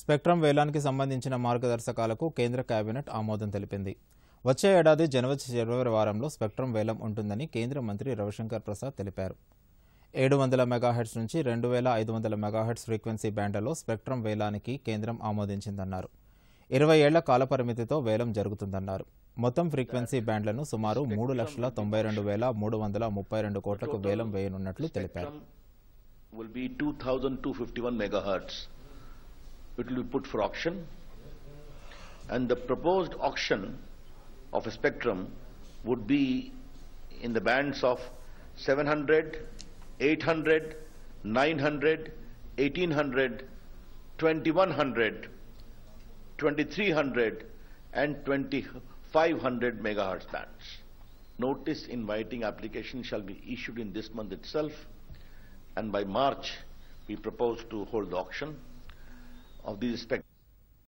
Spectrum వేలానికి సంబంధించిన మార్గదర్శకాలకు కేంద్ర కేబినెట్ ఆమోదం తెలిపింది. వచ్చే ఏడాది జనవరి చివరి వారంలో స్పెక్ట్రమ్ వేలం ఉంటుందని కేంద్ర మంత్రి రవిశంకర్ ప్రసాద్ తెలిపారు. ఏడు వందల మెగాహెట్స్ నుంచి రెండు వేల ఐదు వందల మెగాహెట్స్ ఫ్రీక్వెన్సీ బ్యాండ్లలో స్పెక్ట్రమ్ వేలానికి కేంద్రం ఆమోదించిందన్నారు. ఇరవై ఏళ్ళ కాలపరిమితితో వేలం జరుగుతుందన్నారు. మొత్తం ఫ్రీక్వెన్సీ బ్యాండ్లను సుమారు మూడు లక్షల తొంభై రెండు వేల మూడు వందల ముప్పై రెండు కోట్లకు వేలం వేయనున్నట్లు తెలిపారు. It will be put for auction. And the proposed auction of a spectrum would be in the bands of 700, 800, 900, 1800, 2100, 2300 and 2500 megahertz bands. Notice inviting application shall be issued in this month itself and by March we propose to hold the auction of these spectrum.